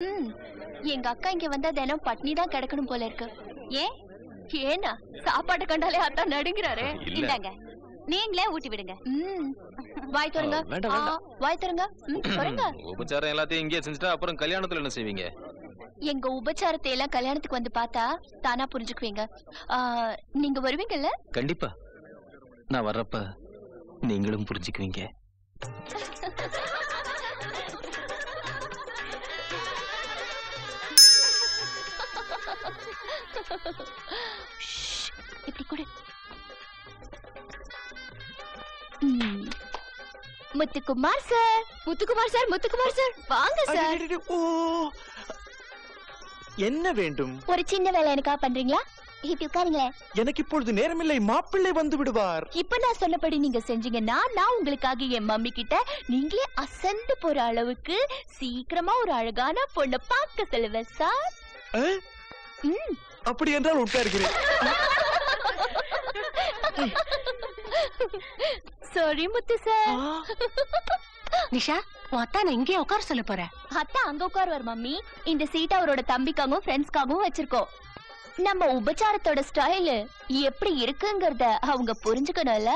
ம், எங்க அக்கா இங்க வந்தா தினம் பட்னி தான் கிடக்கணும் போல இருக்கு. ஏன்? ஏனா சாப்பாடு கண்டாலே அத்தான் நடுங்கிறாரு. இந்தாங்க. நீங்களே ஊட்டி விடுங்க. ம். வாய் தருங்க. வாய் தருங்க தருங்க உபச்சாரம் எல்லாத்தையும் இங்கே செஞ்சுட்டா அப்புறம் கல்யாணத்துல என்ன செய்வீங்க? எங்க உபச்சாரத்தை எல்லாம் கல்யாணத்துக்கு வந்து பார்த்தா தானா புரிஞ்சுக்குவீங்க. நீங்க வருவீங்கல்ல? கண்டிப்பா. நான் வர்றப்ப நீங்களும் புரிஞ்சுக்குவீங்க. இப்படி கொடு. Muthukumar sir Muthukumar sir Muthukumar sir வாங்க சார் என்ன வேண்டும்? ஒரு சின்ன வேலை எனக்காக பண்றீங்களா? எனக்கு இப்பொழுது நேரமில்லை. மாப்பிள்ளை வந்து விடுவார். இப்ப நான் சொன்னபடி நீங்க செஞ்சீங்கன்னா நான் உங்களுக்காக என் மம்மி கிட்ட நீங்களே அசந்து போற அளவுக்கு சீக்கிரமா ஒரு அழகான பொண்ணை பார்க்க சொல்லுவேன் சார். அப்படி என்றால் உட்காருகிறேன். சாரி முத்து சார் நிஷா உன் அத்தானை இங்கேயே உட்கார சொல்ல போற அத்தா அங்க உட்காருவார் மம்மி. இந்த சீட் அவரோட தம்பிக்காகவும் ஃப்ரெண்ட்ஸ்க்காகவும் வச்சிருக்கோம். நம்ம உபச்சாரத்தோட ஸ்டைல் எப்படி இருக்குங்கறத அவங்க புரிஞ்சுக்கணும்ல?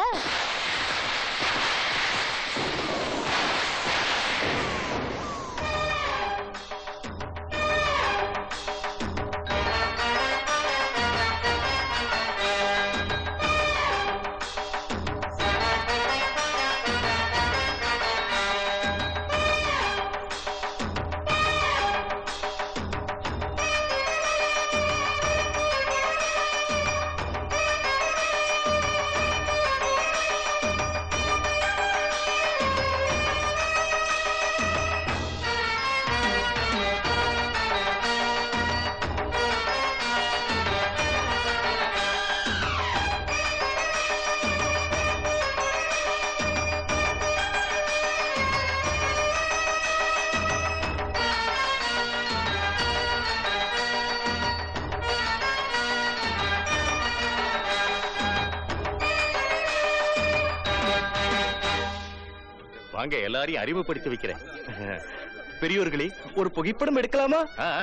வாங்க எல்லாரையும் அறிமுகப்படுத்தி வைக்கிறேன். பெரியோர்களே ஒரு புகைப்படம் எடுக்கலாமா?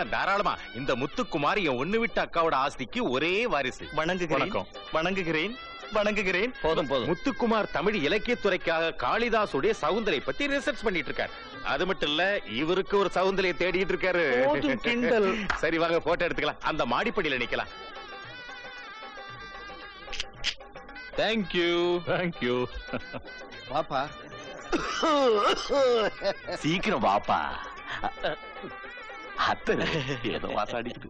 தாராளமா. இந்த முத்துக்குமார் என் ஒண்ணு விட்ட அக்காவோட ஆஸ்திக்கு ஒரே வாரிசு. வணங்குகிறேன். வணங்குகிறேன். வணங்குகிறேன். போதும் போதும். முத்துக்குமார் தமிழ் இலக்கியத்துறைக்காக காளிதாசுடைய சவுந்தரை பத்தி ரிசர்ச் பண்ணிட்டு இருக்காரு அது மட்டும் இல்ல இவருக்கு ஒரு சவுந்தரையை தேடிட்டு இருக்காரு. சரி வாங்க போட்டோ எடுத்துக்கலாம். அந்த மாடிப்படியில நிக்கலாம். தேங்க்யூ தேங்க்யூ வாப்பா. சீக்கிரம் வாப்பா. அத்தனை ஏதோ வாசம் அடிக்குது.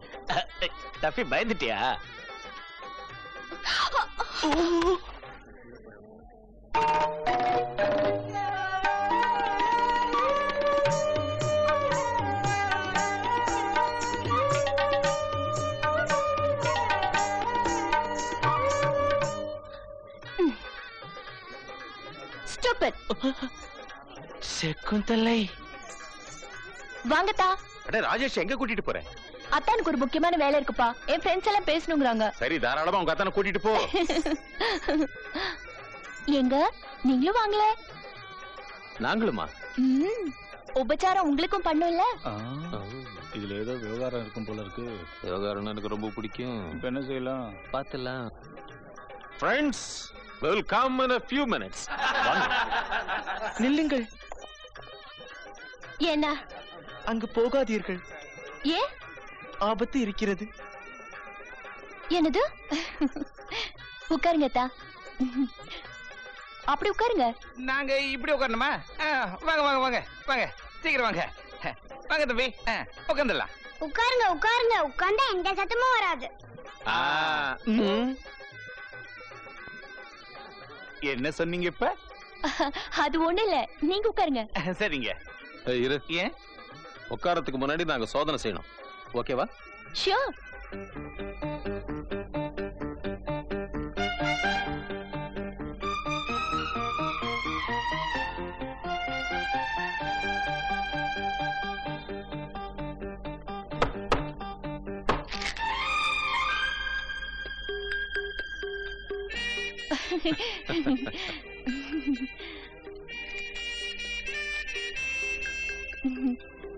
டஃபி பயந்துட்டியா? ஸ்டூபிட் செக்குந்தலை. வாங்கத்தா. அடே ராஜேஷ் எங்க கூட்டிட்டு போற? அத்தானுக்கு ஒரு முக்கியமான வேலை இருக்குப்பா. என் ஃப்ரெண்ட்ஸ் எல்லாம் பேசணுங்கிறாங்க. சரி தாராளமா உங்க அத்தனை கூட்டிட்டு போ. எங்க? நீங்களும் வாங்கல நாங்களுமா? ம், உபச்சாரம் உங்களுக்கும் பண்ணும்ல? இதுல ஏதோ விவகாரம் இருக்கும் போல இருக்கு. விவகாரம் எனக்கு ரொம்ப பிடிக்கும். இப்ப என்ன செய்யலாம்? பார்த்துலாம் friends will come in a few minutes. நில்லுங்கள். என்ன அங்கு போகாதீர்கள். ஏன் ஆபத்து இருக்கிறது. என்னது? உட்காருங்க அத்தா அப்படி உட்காருங்க. நாங்க இப்படி உட்காரணுமா? வாங்க வாங்க வாங்க வாங்க. சீக்கிரம் வாங்க. வாங்க தம்பி. உட்காந்துடலாம் உட்காருங்க உட்காருங்க. உட்கார்ந்தா எந்த சத்தமும் வராது. என்ன சொன்னீங்க இப்ப? அது ஒண்ணு இல்ல. நீங்க உட்காருங்க. சரிங்க. இரு. ஏன்? உட்காரத்துக்கு முன்னாடி நாங்க சோதனை செய்யணும். ஓகேவா? ஷியோர்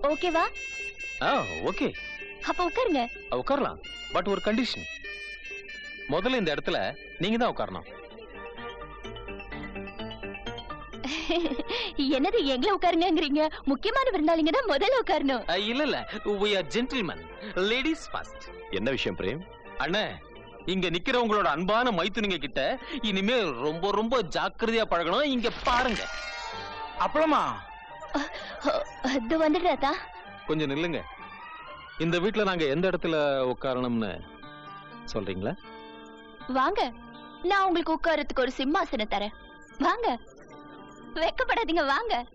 ஓகேவா? ஆ ஓகே. அப்ப உட்காருங்க. உட்காரலாம். பட் ஒரு கண்டிஷன். முதல்ல இந்த இடத்துல நீங்க தான் உட்காரணும். என்னது எங்களை உட்காருங்கங்கிறீங்க? முக்கியமான விருந்தாளிங்க தான் முதல்ல உட்காரணும். இல்ல இல்ல. We are gentlemen. Ladies first என்ன விஷயம் பிரேம்? அண்ணே இங்க நிக்கிறவங்களோட அன்பான மைத்துனிங்க கிட்ட இனிமே ரொம்ப ரொம்ப ஜாக்கிரதையா பழகணும். இங்க பாருங்க. அப்பளமா? அது வந்துடுறாதா கொஞ்சம் நில்லுங்க. இந்த வீட்ல நாங்க எந்த இடத்துல உட்காரணும்னு சொல்றீங்களா? வாங்க. நான் உங்களுக்கு உட்காரத்துக்கு ஒரு சிம்மாசனம் தரேன். வாங்க. வெக்கப்படாதீங்க வாங்க.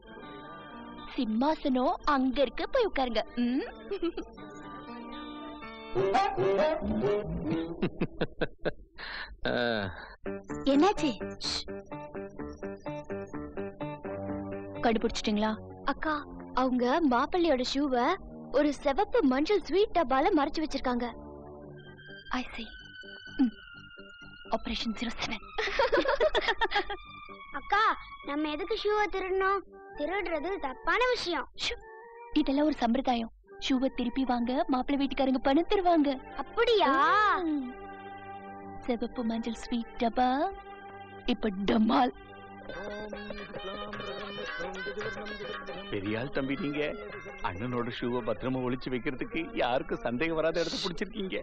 சிம்மாசனம் அங்க இருக்கு போய் உட்காருங்க. ம்? அஹ், என்னாச்சு? கண்டுபிடிச்சிட்டீங்களா அக்கா அவங்க மாப்பிள்ளையோட ஷூவ ஒரு சிவப்பு மஞ்சள் ஸ்வீட் டப்பால மறைச்சு வச்சிருக்காங்க. I see. Operation zero seven அக்கா நம்ம எதுக்கு ஷூவை திருடணும்? திருடுறது தப்பான விஷயம். இதெல்லாம் ஒரு சம்பிரதாயம். ஷூவை திருப்பி வாங்க மாப்பிள்ளை வீட்டுக்காரங்க பணம் தருவாங்க. அப்படியா. சிவப்பு மஞ்சள் ஸ்வீட் டப்பா. இப்ப டமால் பெரிய ஆள் தம்பி நீங்க. அண்ணனோட ஷூவை பத்திரமா ஒளிச்சு வைக்கிறதுக்கு யாருக்கும் சந்தேகம் வராத இடத்த பிடிச்சிருக்கீங்க.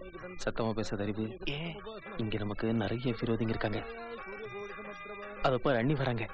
சத்தமா பேச அறிவு. ஏன் இங்க நமக்கு நிறைய விரோதிங்க இருக்காங்க. அத போய் அண்ணி வராங்க.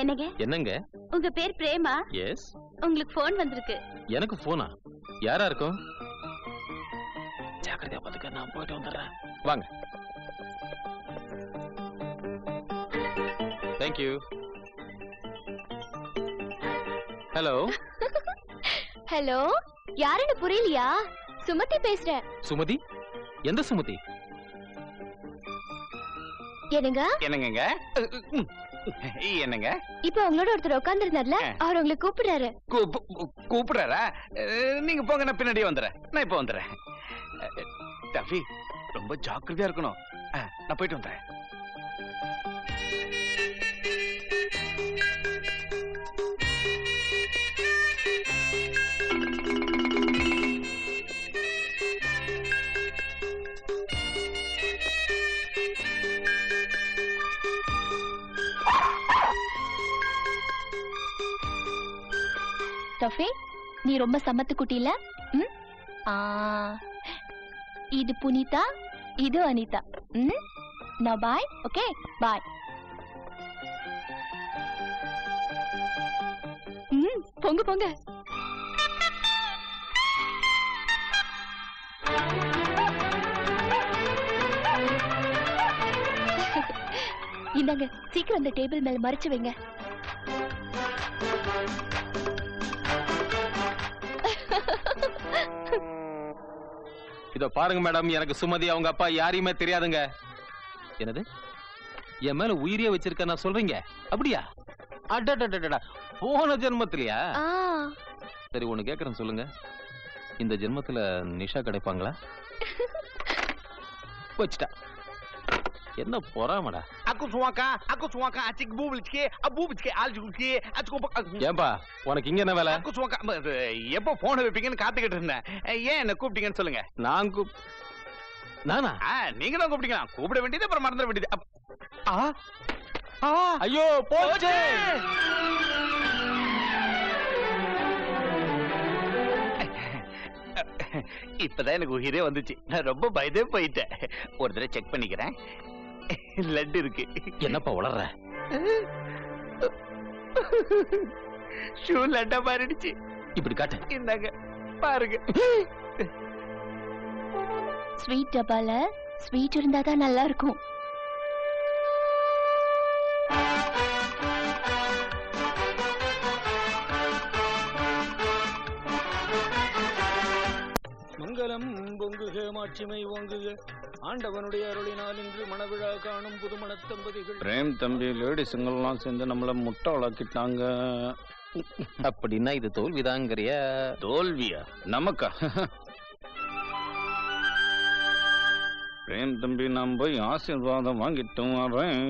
என்னங்க? என்னங்க? உங்க பேர் பிரேமா? எஸ் உங்களுக்கு போன் வந்திருக்கு. எனக்கு போனா யாரா இருக்கும்? ஜாக்கிரதையா பாத்துக்க நான் போயிட்டு வந்துடுறேன். வாங்க. தேங்க்யூ ஹலோ ஹலோ யாருன்னு புரியலையா? சுமதி பேசுறேன் சுமதி? எந்த சுமதி? என்னங்க? என்னங்க என்னங்க? இப்ப உங்களோட ஒருத்தர் உட்கார்ந்துருந்தார்ல அவர் உங்களை கூப்பிடுறாரு. கூப்பிடுறாரா? நீங்க போங்க நான் பின்னாடியே வந்துடுறேன். நான் இப்ப வந்துடுறேன். டஃபி ரொம்ப ஜாக்கிரதையா இருக்கணும். நான் போயிட்டு வந்துடுறேன். டஃபி நீ ரொம்ப சமத்து குட்டில இது புனிதா இது அனிதா. ம்? நான் பாய். Okay bye. ம் பொங்க பொங்க. இந்தாங்க சீக்கிரம் அந்த டேபிள் மேல மறைச்சு வைங்க. இதோ பாருங்க மேடம் எனக்கு சுமதி அவங்க அப்பா யாரையுமே தெரியாதுங்க. என்னது? என் மேல உயிரியே வச்சிருக்க நான் சொல்றீங்க? அப்படியா? அடடடடடா போன ஜென்மத்திலயா ஆ சரி ஒண்ணு கேக்குறேன் சொல்லுங்க இந்த ஜென்மத்துல நிஷா கிடைப்பாங்களா? வச்சுட்டா. என்ன பொறாமடா? Aku suaka, aku suaka acik bubulke, abubulke aljuke, acik ஏன்பா உனக்கு இங்க என்ன வேலை? aku suaka எப்போ போன் வைப்பீங்கன்னு காத்துக்கிட்டு இருந்தேன். ஏன் என்ன கூப்பிட்டீங்கன்னு சொல்லுங்க. நான் கூப் நானா? நீங்க தான் கூப்பிட்டீங்க கூப்பிட வேண்டியது அப்புறம் மறந்துட வேண்டியது. ஐயோ போச்சு! இப்பதான் எனக்கு உயிரே வந்துச்சு. நான் ரொம்ப பயந்தே போயிட்டேன். ஒரு தடவை செக் பண்ணிக்கிறேன். லட்டு இருக்கு. என்னப்பா உளர்ற? ஷூ லட்டா மாறிடுச்சு. இப்படி காட்டு. இந்தாங்க பாருங்க. ஸ்வீட் டப்பால ஸ்வீட் இருந்தா தான் நல்லா இருக்கும் பொங்குக மாட்சிமை ஓங்குக. ஆண்டவனுடைய அருளினால் இன்று மணவிழா காணும் புதுமண தம்பதிகள். பிரேம் தம்பி லேடிஸுங்கெல்லாம் சேர்ந்து நம்மள முட்டாளாக்கிட்டாங்க? அப்படின்னா இது தோல்விதாங்கறிய? தோல்வியா? நமக்கா? பிரேம் தம்பி நான் போய் ஆசீர்வாதம் வாங்கிட்டு வரேன்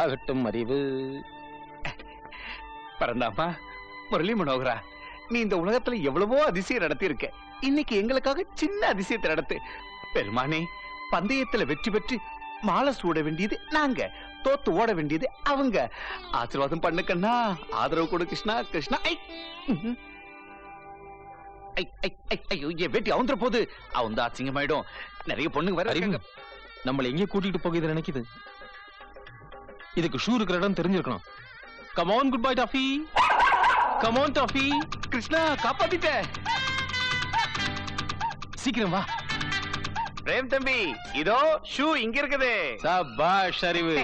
ஆகட்டும் அறிவு. பரந்தாமா முரளி மனோகரா நீ இந்த உலகத்துல எவ்வளவோ அதிசயம் நடத்தி இருக்க இன்னைக்கு எங்களுக்காக சின்ன அதிசயத்தை நடத்து. பெருமானே பந்தயத்துல வெற்றி பெற்று மாலை சூட வேண்டியது நாங்க தோத்து ஓட வேண்டியது அவங்க. ஆசீர்வாதம் பண்ணு கண்ணா ஆதரவு கொடு கிருஷ்ணா கிருஷ்ணா ஐ. ஐயோ என் வேட்டி அவுந்துற போது அவன் தான் அசிங்கமாயிடும். நிறைய பொண்ணுங்க இருக்காங்க. நம்மள எங்க கூட்டிட்டு போகுது நினைக்குது. இதுக்கு ஷூ இருக்கிற இடம் தெரிஞ்சிருக்கணும். Come on goodbye Toffee come on Toffee Krishna காப்பாத்திட்ட. சீக்கிரம் வா. பிரேம் தம்பி இதோ ஷூ இங்க இருக்குது. சபாஷ் அறிவு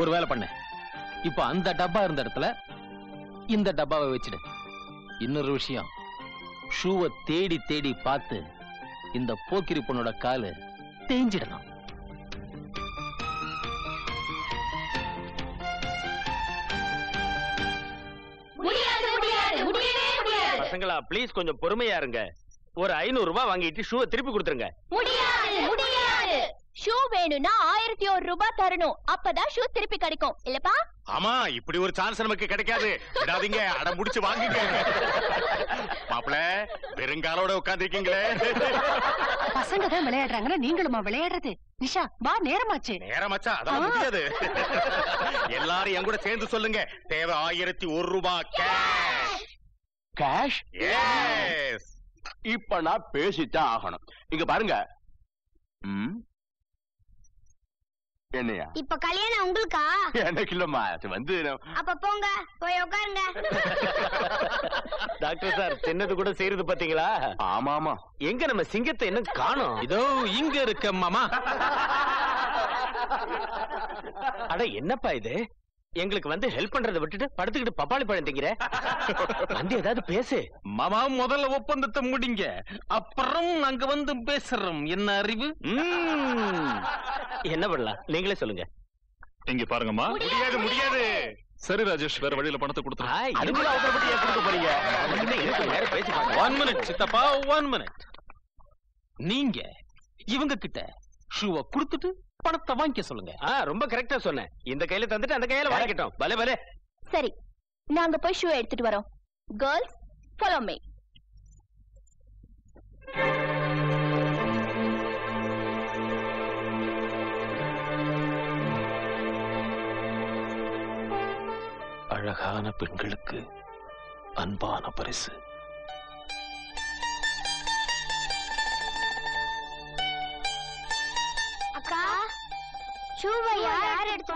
ஒரு வேலை பண்ணு. இப்போ அந்த டப்பா இருந்த இடத்துல இந்த டப்பாவை வச்சிடு. இன்னொரு விஷயம். ஷூவை தேடி தேடி பார்த்து இந்த போக்கிரி பொண்ணோட காலு தேஞ்சிடணும் பசங்களா ப்ளீஸ் கொஞ்சம் பொறுமையா இருங்க. ஒரு ஐநூறு ரூபாய் வாங்கிட்டு ஷூவை திருப்பி கொடுத்துருங்க. முடியாது முடியாது. ஷூ வேணும்னா ஆயிரத்தி ஒரு ரூபாய் தரணும். அப்பதான் ஷூ திருப்பி கிடைக்கும். இல்லப்பா? ஆமா இப்படி ஒரு சான்ஸ் நமக்கு கிடைக்காது. விடாதீங்க. அடம் முடிச்சு வாங்குங்க மாப்பிள வெறுங்காலோட உட்காந்துருக்கீங்களே பசங்க தான் விளையாடுறாங்கன்னா நீங்களுமா விளையாடுறது. நிஷா வா நேரமாச்சு. நேரம் மச்சா அதெல்லாம் முடியாது. எல்லாரும் என் கூட சேர்ந்து சொல்லுங்க. தேவை ஆயிரத்தி ஒரு ரூபாய் கேஷ் கேஷ் எஸ் இப்ப நான் பேசித்தான் ஆகணும். இங்க பாருங்க. ம்? என்னையா? இப்ப கல்யாணம் உங்களுக்கா? எனக்கு இல்லம்மா அது வந்து அப்ப போங்க போய் உட்காருங்க. டாக்டர் சார் சின்னது கூட செய்யறது பாத்தீங்களா? ஆமா ஆமா எங்க நம்ம சிங்கத்தை என்ன காணோம்? இதோ இங்க இருக்க மாமா. அட என்னப்பா இது? எங்களுக்கு வந்து ஹெல்ப் பண்றதை விட்டுட்டு படுத்துக்கிட்டு பப்பாளி பழம் திங்கிற? வந்து ஏதாவது பேசு. மாமா முதல்ல ஒப்பந்தத்தை முடிங்க. அப்புறம் நாங்க வந்து பேசுறோம். என்ன அறிவு? ம். என்ன பண்ணலாம்? நீங்களே சொல்லுங்க. இங்க பாருங்கம்மா. முடியாது முடியாது. சரி ராஜேஷ் வேற வழியில பணத்தை பார்க்கலாம். ஒன் மினிட் சித்தப்பா ஒன் மினிட் நீங்க இவங்க கிட்ட ஷூவை கொடுத்துட்டு பணத்தை வாங்கிக்க சொல்லுங்க. ரொம்ப கரெக்டா சொன்னேன். இந்த கையில தந்துட்டு அந்த கையில வாங்கிட்டோம் பலே பலே. சரி நாங்க போய் ஷூ எடுத்துட்டு வரோம். கேர்ள்ஸ் ஃபாலோ மீ அழகான பெண்களுக்கு அன்பான பரிசு. ஷூவை யார் எடுத்து